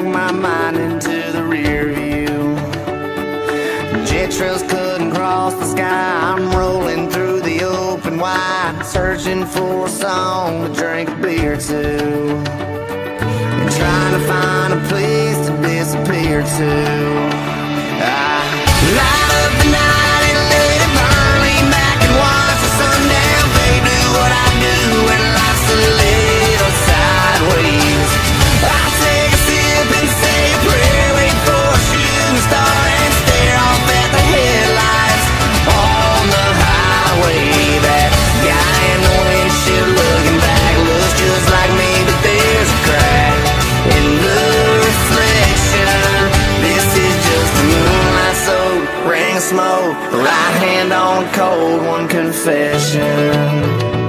drag my mind into the rear view. Jet trails couldn't cross the sky. I'm rolling through the open wide, searching for a song to drink a beer to. And trying to find a place to disappear to. Smoke, right hand on cold one confession.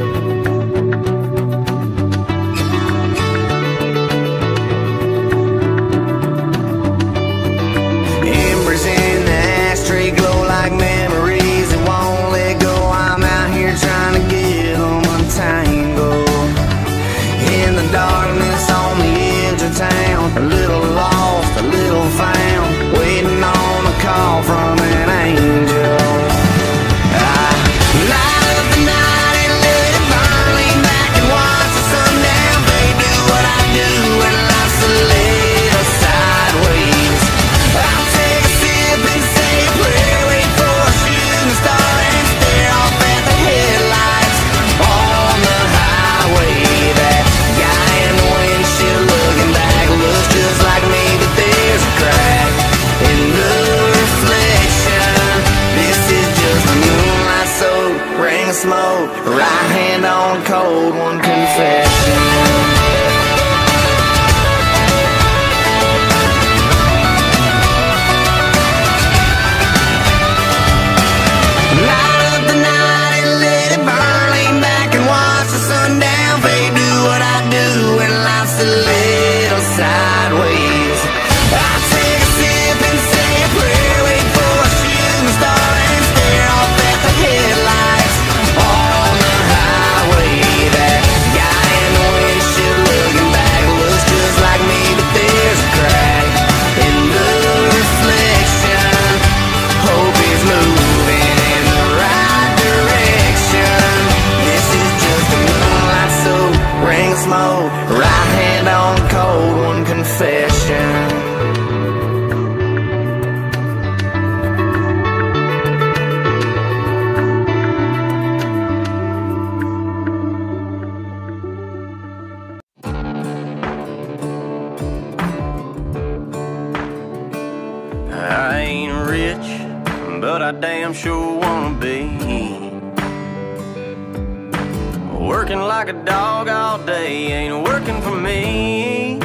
Dog all day ain't working for me.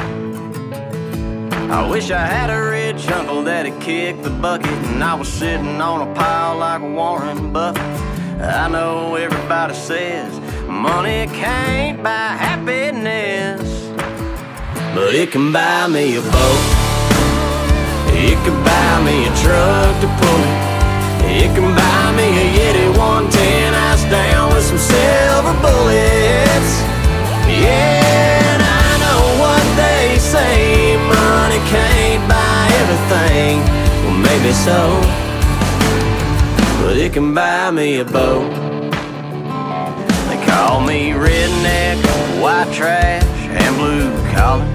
I wish I had a rich uncle that'd kick the bucket and I was sitting on a pile like Warren Buffett. I know everybody says money can't buy happiness, but it can buy me a boat. It can buy me a truck to pull it. It can buy me a Yeti 110 ice down with some silver bullets. Yeah, and I know what they say money can't buy everything. Well, maybe so. But it can buy me a boat. They call me redneck, white trash, and blue collar.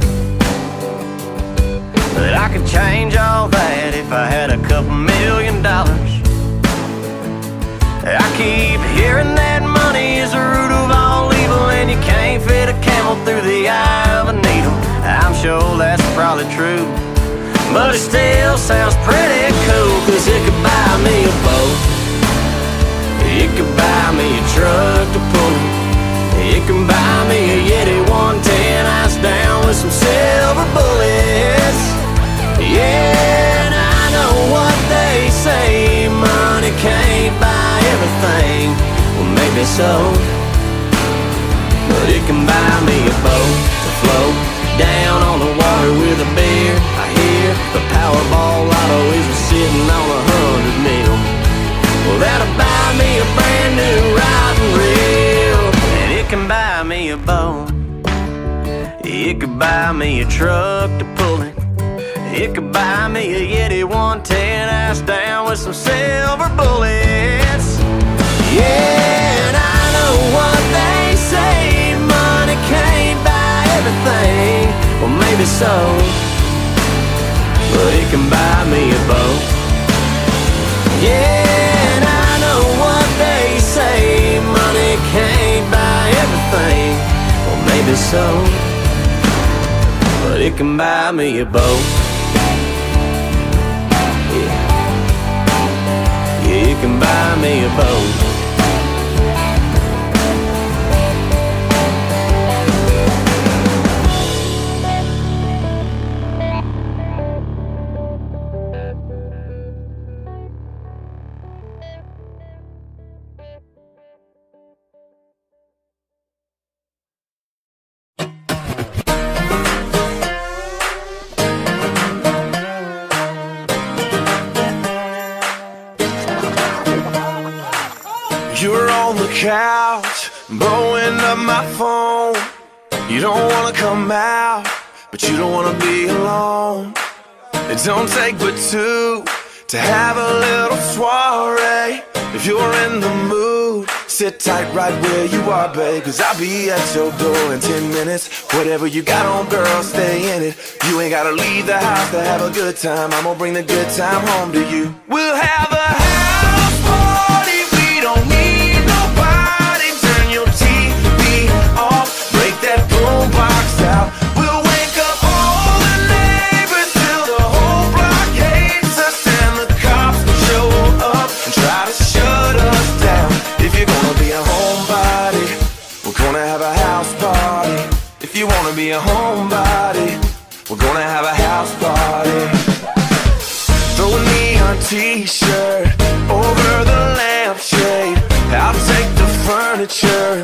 But I could change all that if I had a couple million dollars. I keep hearing through the eye of a needle. I'm sure that's probably true, but it still sounds pretty cool, cause it could buy me a boat. It could buy me a truck to pull it. It can buy me a Yeti 110 ice down with some silver bullets. Yeah, and I know what they say money can't buy everything. Well, maybe so. It can buy me a boat to float down on the water with a beer. I hear the Powerball lotto is sitting on a hundred mil. Well, that'll buy me a brand new rod and reel, and it can buy me a boat. It could buy me a truck to pull it. It could buy me a Yeti 110 ass down with some silver bullets. Yeah, Well, maybe so, but it can buy me a boat. Yeah, and I know what they say money can't buy everything. Well, maybe so, but it can buy me a boat. Yeah you can buy me a boat. Couch, blowing up my phone. You don't wanna come out, but you don't wanna be alone. It don't take but two to have a little soiree. If you're in the mood, sit tight right where you are, babe. Cause I'll be at your door in 10 minutes. Whatever you got on, girl, stay in it. You ain't gotta leave the house to have a good time. I'm gonna bring the good time home to you. We'll have a t-shirt over the lampshade. I'll take the furniture,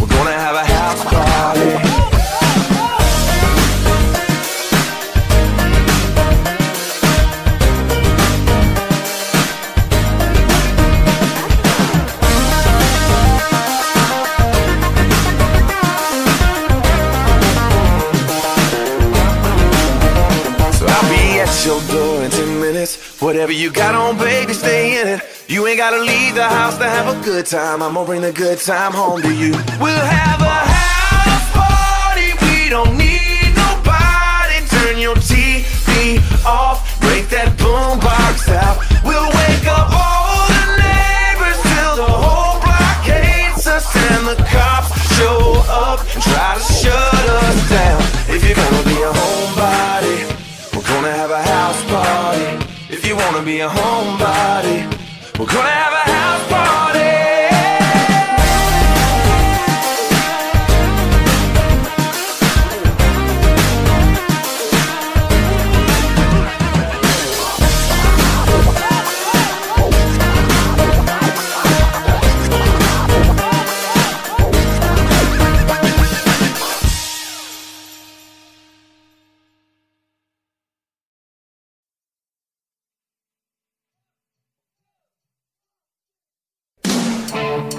We're gonna have a house party. You'll Whatever you got on, baby, stay in it. You ain't gotta leave the house to have a good time. I'm gonna bring the good time home to you. We'll have a house party. We don't need nobody. Turn your TV off. Break that boombox out. I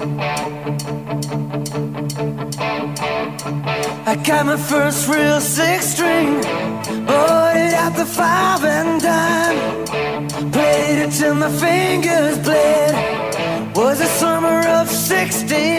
got my first real six string, bought it at the five and dime. Played it till my fingers bled. Was a summer of 16.